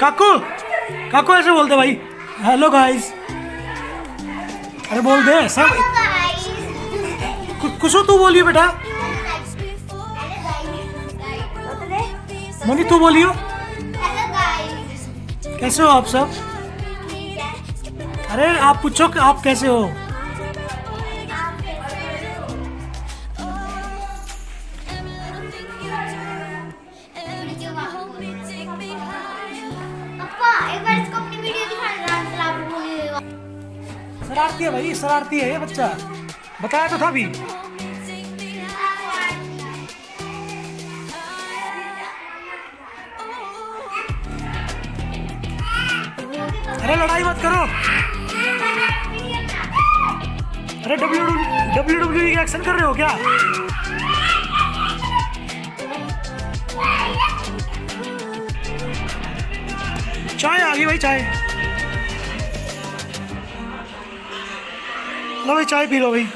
काकू काकू ऐसे बोलते भाई। हेलो गाइस अरे बोल दे सब कु- कुछ तू बोलियो बेटा। मनी तू बोलियो। कैसे हो आप सब? अरे आप पूछो कि आप कैसे हो? शरारती है भाई शरारती है ये बच्चा। बताया तो था भी अरे लड़ाई मत करो। अरे डब्ल्यू डब्ल्यू डब्ल्यू का एक्शन कर रहे हो क्या? चाय आ गई भाई, चाय। लो भाई, चाय पी लो भाई।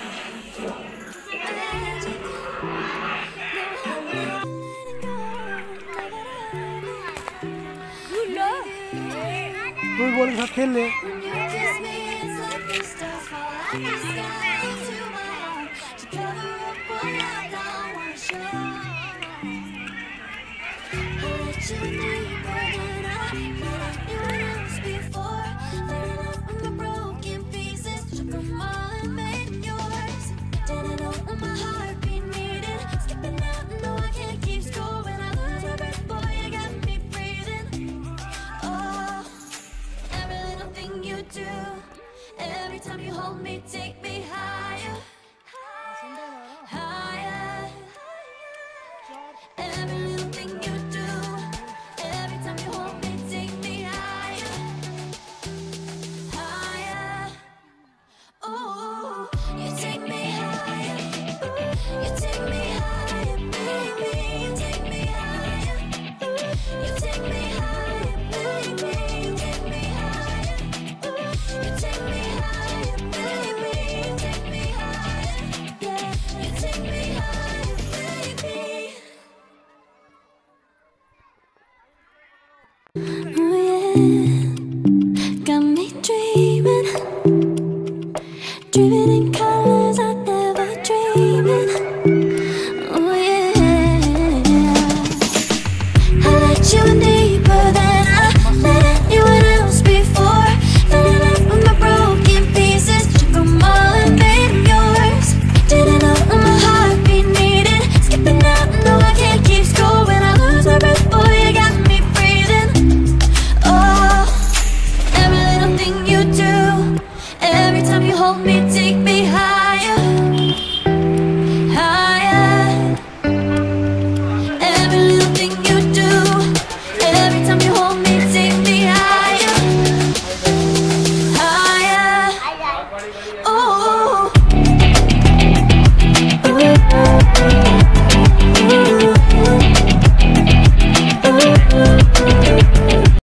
দুই বলের সাথে খেললে You you it Got me dreaming, dreaming in color. hold me down.